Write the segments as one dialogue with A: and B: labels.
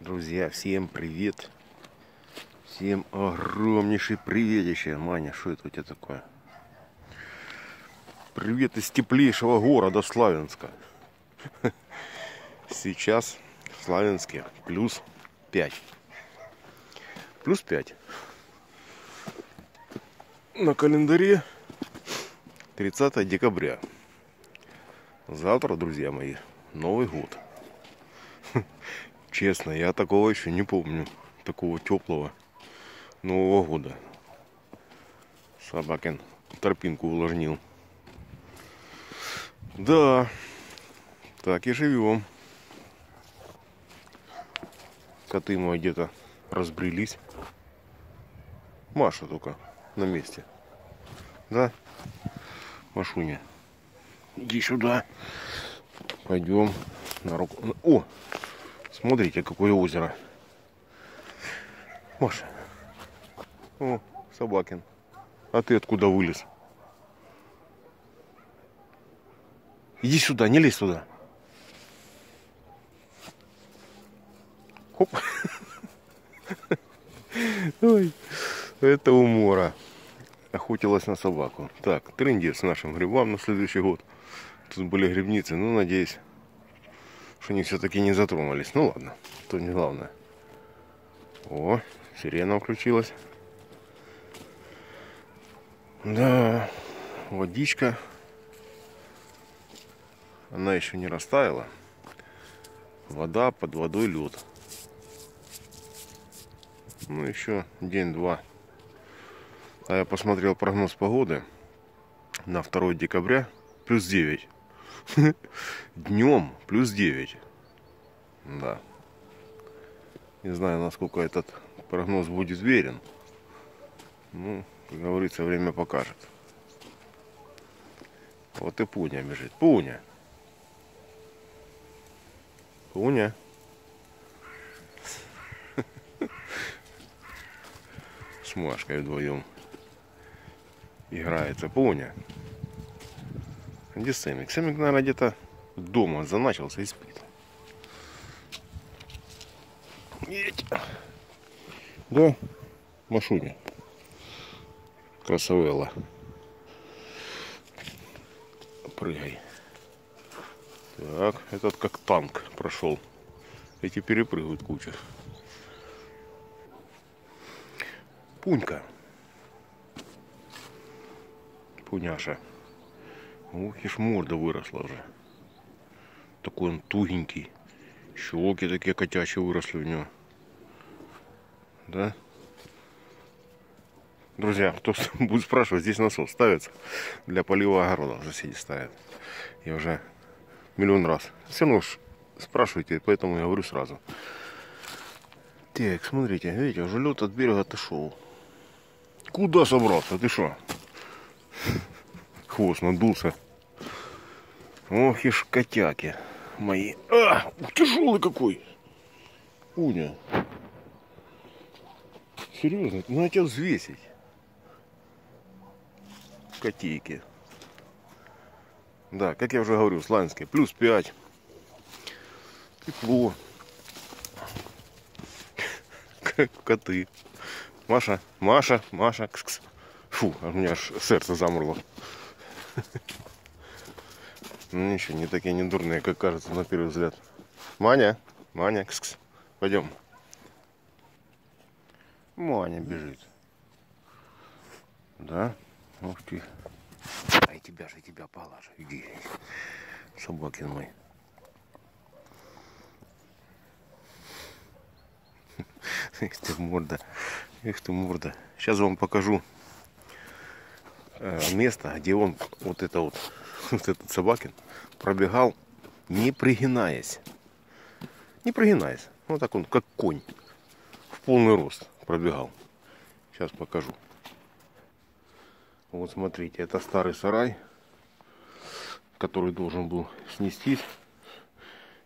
A: Друзья, всем привет. Всем огромнейший приветище. Маня, что это у тебя такое? Привет из теплейшего города Славянска. Сейчас в Славянске плюс 5. Плюс 5. На календаре 30 декабря. Завтра, друзья мои, Новый год. Честно, я такого еще не помню. Такого теплого Нового года. Собакин торпинку увлажнил. Да, так и живем. Коты мои где-то разбрелись. Маша только на месте. Да? Машуня. Иди сюда. Пойдем на руку. О! Смотрите, какое озеро. Маша. О, Собакин. А ты откуда вылез? Иди сюда, не лезь туда. Хоп. Ой, это умора. Охотилась на собаку. Так, трендец нашим грибам на следующий год. Тут были грибницы, ну, надеюсь, что они все-таки не затронулись. Ну, ладно, то не главное. О, сирена включилась. Да, водичка. Она еще не растаяла. Вода, под водой лед. Ну, еще день-два. А я посмотрел прогноз погоды на 2 декабря. Плюс 9. Днем плюс 9. Да. Не знаю, насколько этот прогноз будет верен. Ну, как говорится, время покажет. Вот и Пуня бежит. Пуня. Пуня. С Машкой вдвоем играется. Пуня. Где Сэмик? Сэмик, наверное, где-то дома заначился и спит. Едь. Да, Машуня. Красавелла. Прыгай. Так, этот как танк прошел. Эти перепрыгивают кучу. Пунька. Пуняша. Ух, ишь морда выросла уже. Такой он тугенький. Щеки такие котячие выросли у него. Да? Друзья, кто будет спрашивать, здесь насос ставится для полива огорода. Соседи ставят. Я уже миллион раз. Все равно спрашивайте, поэтому я говорю сразу. Так, смотрите, видите, уже лед от берега отошел. Куда собрался? Ты что? Хвост надулся. Ох и котяки мои. А, тяжелый какой. Уня. Серьезно, надо тебя взвесить. Котейки. Да, как я уже говорю, Славянске, плюс 5. Тепло. Коты. Маша, Маша, Маша. Фу, у меня аж сердце замерло. Ну ничего, не такие не дурные, как кажется на первый взгляд. Маня, Маня, кс -кс. пойдем. Маня бежит. Да? Ух ты. Ай, тебя же, тебя положу. Иди. Собакин мой. Эх ты морда. Эх ты морда. Сейчас вам покажу место, где он вот это вот вот этот собакин пробегал, не пригинаясь. Не пригинаясь. Вот так он, как конь. В полный рост пробегал. Сейчас покажу. Вот смотрите, это старый сарай, который должен был снестись.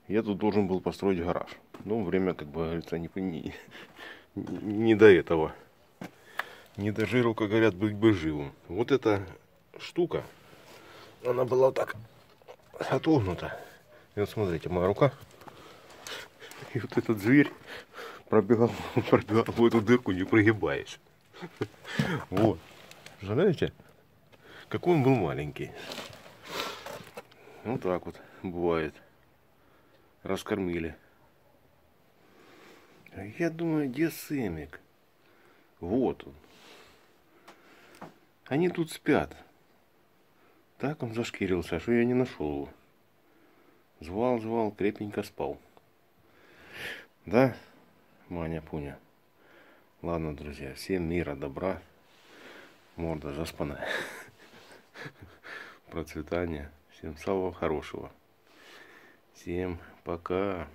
A: Я тут должен был построить гараж. Но время, как бы говорится, не, не, не до этого. Не до жиру, как говорят, быть бы живым. Вот эта штука, она была вот так отогнута. И вот смотрите, моя рука. И вот этот зверь пробегал, пробегал в эту дырку, не прогибаясь. Вот. Знаете, какой он был маленький. Вот так вот бывает. Раскормили. Я думаю, где Сэмик? Вот он. Они тут спят. Так он зашкирился, что я не нашел его. Звал, звал, крепенько спал. Да, Маня Пуня. Ладно, друзья, всем мира, добра. Морда заспанная. Процветания. Всем самого хорошего. Всем пока.